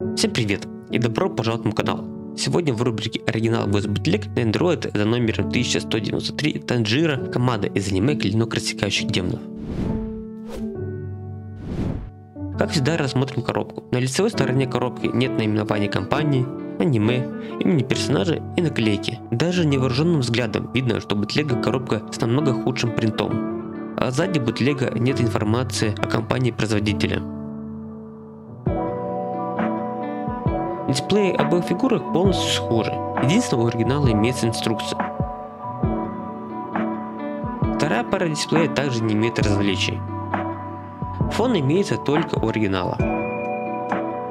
Всем привет и добро пожаловать на мой канал. Сегодня в рубрике оригинал без бутлег на Android за номером 1193 Танжира команда из аниме Клинок рассекающих демонов. Как всегда рассмотрим коробку. На лицевой стороне коробки нет наименования компании, аниме, имени персонажа и наклейки. Даже невооруженным взглядом видно, что бутлега коробка с намного худшим принтом. А сзади бутлега нет информации о компании-производителя. Дисплеи обоих фигурок полностью схожи. Единственное, у оригинала имеется инструкция. Вторая пара дисплея также не имеет различий. Фон имеется только у оригинала.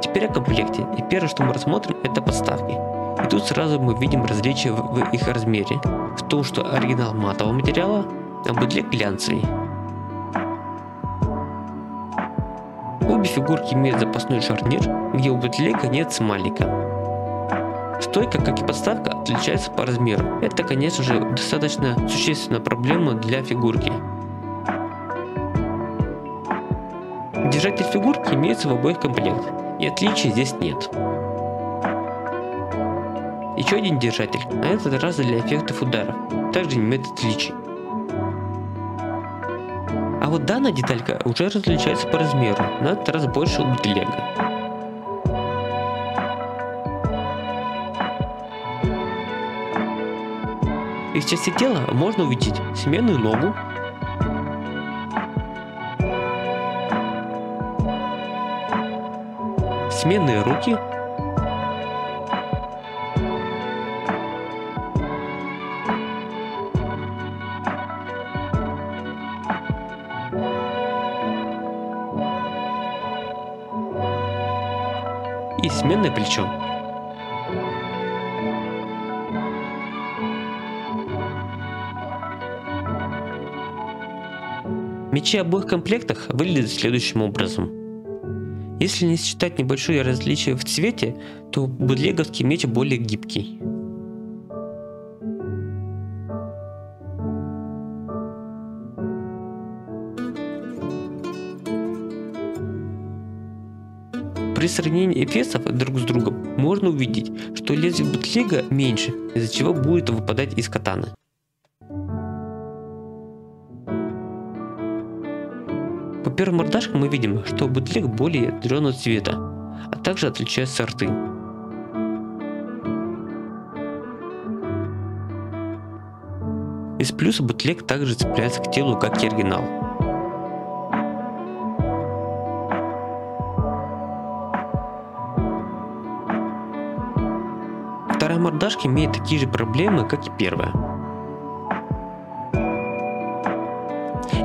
Теперь о комплекте. И первое, что мы рассмотрим, это подставки. И тут сразу мы видим различия в, их размере. В том, что оригинал матового материала, а бутлег глянцевый. Обе фигурки имеют запасной шарнир, где у бутлега нет смайлика. Стойка, как и подставка, отличается по размеру. Это, конечно же, достаточно существенная проблема для фигурки. Держатель фигурки имеется в обоих комплектах, и отличий здесь нет. Еще один держатель, на этот раз для эффектов ударов, также не имеет отличий. А вот данная деталька уже различается по размеру, на этот раз больше у бутлега. Из части тела можно увидеть сменную ногу, сменные руки, и сменное плечо. Мечи обоих комплектах выглядят следующим образом. Если не считать небольшие различия в цвете, то будлеговский меч более гибкий. При сравнении эфесов друг с другом можно увидеть, что лезвие бутлега меньше, из-за чего будет выпадать из катаны. По первым мордашкам мы видим, что бутлег более зеленого цвета, а также отличаются рты. Из плюса бутлег также цепляется к телу, как и оригинал. Вторая мордашка имеет такие же проблемы, как и первая.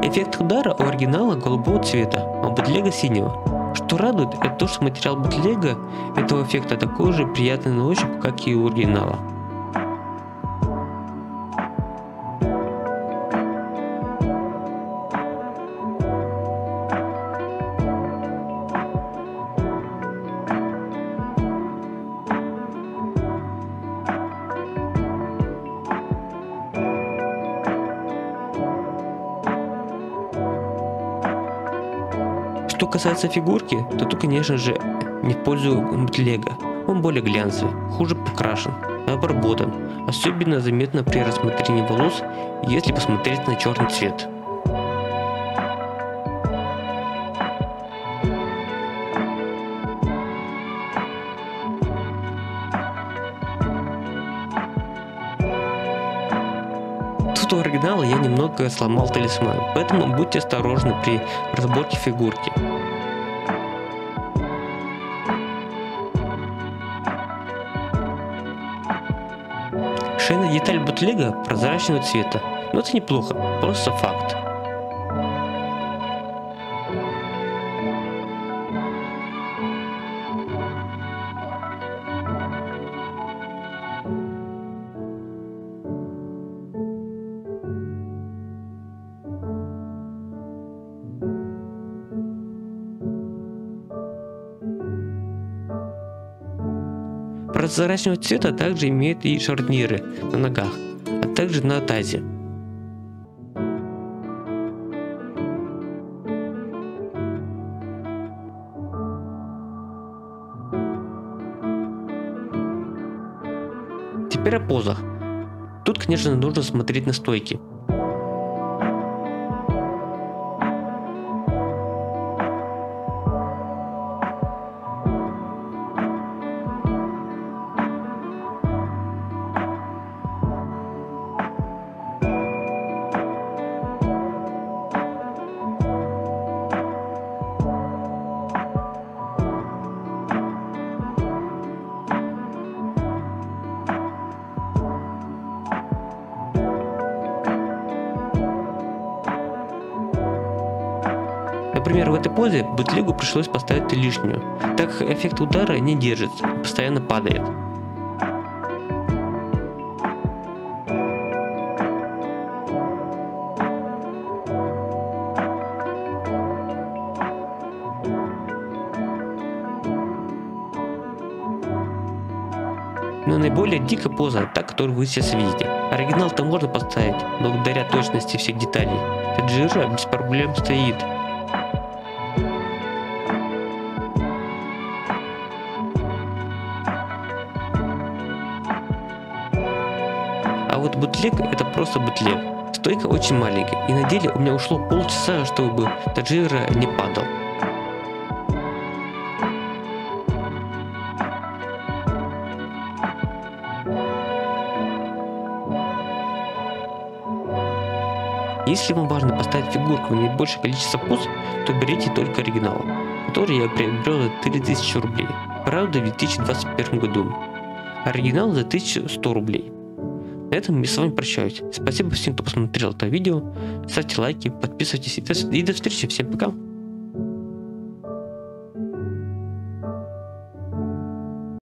Эффект удара у оригинала голубого цвета, а у бутлега синего. Что радует, это то, что материал бутлега этого эффекта такой же приятный на ощупь, как и у оригинала. Что касается фигурки, то тут, конечно же, не в пользу бутлега. Он более глянцевый, хуже покрашен, обработан. Особенно заметно при рассмотрении волос, если посмотреть на черный цвет. Тут у оригинала я немного сломал талисман, поэтому будьте осторожны при разборке фигурки. Шейная деталь бутлега прозрачного цвета, но это неплохо, просто факт. Прозрачного цвета также имеют и шарниры на ногах, а также на тазе. Теперь о позах. Тут, конечно, нужно смотреть на стойки. Например, в этой позе бутлегу пришлось поставить лишнюю, так как эффект удара не держится постоянно падает. Но наиболее дикая поза та, которую вы сейчас видите. Оригинал-то можно поставить, благодаря точности всех деталей. Таджира без проблем стоит. Вот бутлег это просто бутлег. Стойка очень маленькая, и на деле у меня ушло полчаса, чтобы Таджира не падал. Если вам важно поставить фигурку в наибольшее количество поз, то берите только оригинал, который я приобрел за 3000 рублей, правда в 2021 году. Оригинал за 1100 рублей. На этом я с вами прощаюсь. Спасибо всем, кто посмотрел это видео. Ставьте лайки, подписывайтесь и до встречи. Всем пока.